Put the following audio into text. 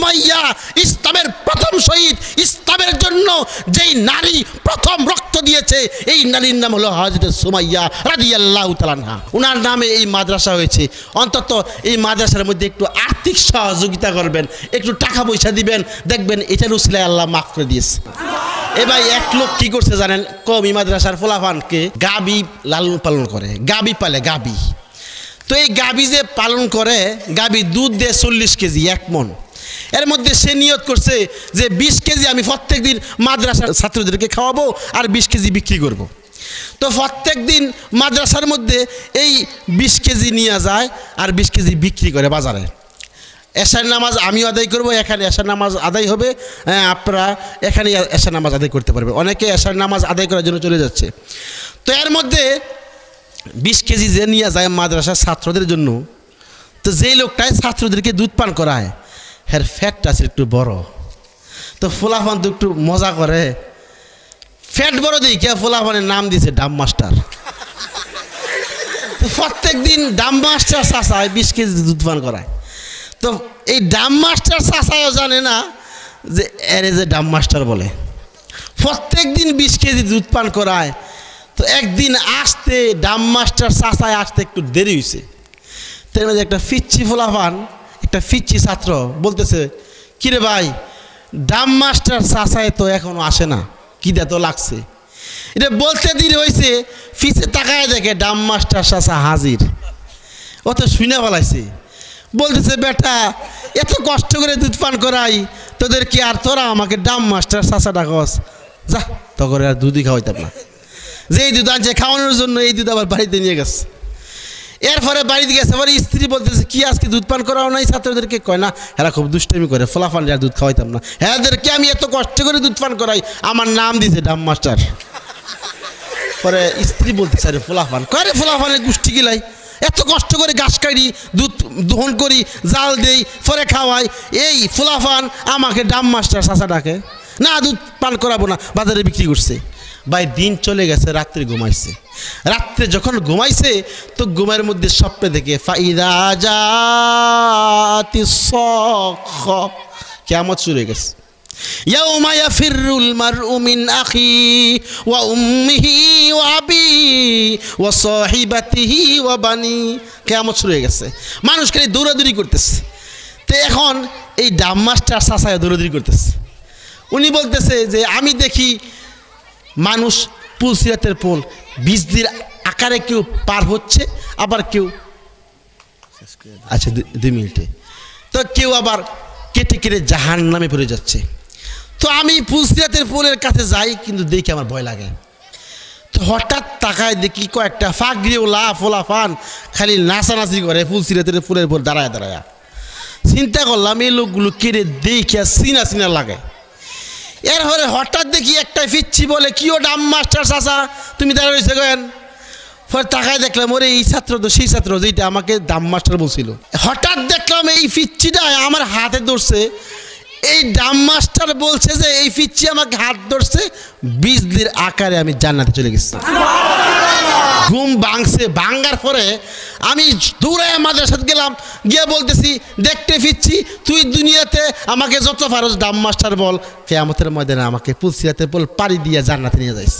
সুমাইয়া ইসলামের প্রথম শহীদ, ইসলামের জন্য যেই নারী প্রথম রক্ত দিয়েছে, এই নারীর নাম হলো হজরত সুমাইয়া রাদিয়াল্লাহ তালানহা ওনার নামে এই মাদ্রাসা হয়েছে। অন্তত এই মাদ্রাসার মধ্যে একটু আর্থিক সহযোগিতা করবেন, একটু টাকা পয়সা দিবেন, দেখবেন এটার উসিলায় আল্লাহ মাফ করে দিয়েছে। এবার এক লোক কি করছে জানেন? কমি মাদ্রাসার ফোলাফানকে গাবি লালন পালন করে, গাবি পালে গাবি। তো এই গাবি যে পালন করে গাবি দুধ দেয় চল্লিশ কেজি এক মন। এর মধ্যে সে নিয়ত করছে যে বিশ কেজি আমি প্রত্যেক দিন মাদ্রাসার ছাত্রদেরকে খাওয়াবো আর বিশ কেজি বিক্রি করব। তো প্রত্যেক দিন মাদ্রাসার মধ্যে এই বিশ কেজি নিয়ে যায় আর বিশ কেজি বিক্রি করে বাজারে। এশার নামাজ আমিও আদায় করব এখানে এশার নামাজ আদায় হবে। হ্যাঁ, আপনারা এখানে এশার নামাজ আদায় করতে পারবে। অনেকে এশার নামাজ আদায় করার জন্য চলে যাচ্ছে। তো এর মধ্যে বিশ কেজি যে নিয়ে যায় মাদ্রাসার ছাত্রদের জন্য, তো যেই লোকটাই ছাত্রদেরকে দুধ পান করায় হ্যার ফ্যাটটা আছে একটু বড়। তো ফোলাফান তো একটু মজা করে ফ্যাট বড় দিই কে, ফোলাফানের নাম দিয়েছে ডাম মাস্টার। প্রত্যেক দিন ডাম মাস্টার চাষায় বিশ কেজি দুধ পান করায়। তো এই ডাম মাস্টার চাষায়ও জানে না যে এরে যে ডাম মাস্টার বলে। প্রত্যেক দিন বিশ কেজি দুধ পান করায় তো একদিন আসতে ডাম মাস্টার চাষায় আসতে একটু দেরি হয়েছে তার মধ্যে একটা ফিচ্ছি ফোলাফান, একটা ফিচ্ছি ছাত্র বলতেছে, কিরে ভাই ডাম মাস্টার চাষায় তো এখনও আসে না কি তো লাগছে। এটা বলতে দেরি হয়েছে ফিসে তাকায় দেখে ডাম মাস্টার চাষা হাজির। ও তো শুনে ফেলাইছে। বলতেছে, বেটা, এত কষ্ট করে দুধ পান করাই তোদের কি আর তোরা আমাকে ডাম মাস্টার চাষা ডাকস। যা তো করে আর দুধই খাওয়াইতাম না। যে এই দুধ আনছে খাওয়ানোর জন্য এই দুধ আবার বাড়িতে নিয়ে গেছে। এরপরে বাড়িতে গেছে আবার স্ত্রী বলতেছে, কি আজকে দুধ পান করাও নাই? ছাত্রদেরকে কয়, না, এরা খুব দুষ্টামি করে ফলাফান আর দুধ খাওয়াইতাম না। এদেরকে আমি এত কষ্ট করে দুধ পান করাই, আমার নাম দিছে ডাম মাস্টার। পরে স্ত্রী বলতেছে, আরে ফোলাফান করে ফোলাফানের গোষ্ঠী গিলাই। এত কষ্ট করে গাছ কাটি, দুধ দহন করি, জাল দেই পরে খাওয়াই, এই ফোলাফান আমাকে ডাম মাস্টার চাষা ডাকে। না, দুধ পান করাবো না, বাজারে বিক্রি করছে। ভাই দিন চলে গেছে রাত্রে ঘুমাইছে রাত্রে যখন ঘুমাইছে তো ঘুমের মধ্যে স্বপ্নে দেখে ফাইদা জাতি কেমন শুরু হয়ে গেছে يوم يفر المرء من أخيه وأمه وأبيه وصاحبته وبني কেমন শুরু হয়ে গেছে মানুষ খালি দৌড়াদৌড়ি করতেছে তো এখন এই ডাম মাস্টার চাষায় দৌড়াদৌড়ি করতেছে উনি বলতেছে যে আমি দেখি মানুষ পুল সিরাতের পোল, বীজদের আকারে কেউ পার হচ্ছে, আবার কেউ আচ্ছা দুই মিনিটে। তো কেউ আবার কেটে কেটে জাহান নামে পড়ে যাচ্ছে। তো আমি পুলসিরাতের পোলের কাছে যাই, কিন্তু দেখি আমার ভয় লাগে। তো হঠাৎ তাকায় দেখি কয়েকটা ফাগরিওলা ফোলা ফান খালি নাচানাচি করে ফুলসিরাতের ফুলের উপর দাঁড়ায় দাঁড়ায়। চিন্তা করলাম, এই লোকগুলো কেড়ে দেখে সিনা সিনা লাগে। এরপরে হঠাৎ দেখি একটা ফিরছি বলে কিও ডাম মাস্টার চাচা? তুমি দাঁড়িয়ে রয়েছে কেন? পরে তাকায় দেখলাম, ওরে, এই ছাত্র তো, সেই ছাত্র যেটা আমাকে দাম মাস্টার বলছিল। হঠাৎ দেখলাম এই ফিচ্ছিটা আমার হাতে ধরছে, এই ডাম মাস্টার বলছে যে, এই ফিচ্ছি আমাকে হাত ধরছে, বিজলির আকারে আমি জান্নাতে চলে গেছি। ঘুম ভাঙছে ভাঙ্গার পরে আমি দৌড়ায় মাদ্রাসাত গেলাম, গিয়ে বলতেছি, দেখতে ফিরছি, তুই দুনিয়াতে আমাকে যত ফারস ডাম মাস্টার বল, কেয়ামতের ময়দানে আমাকে পুলসিয়াতে বল পাড়ি দিয়ে জান্নাতে নিয়ে যাইস।